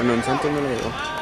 Bueno, en Santos no le llegó.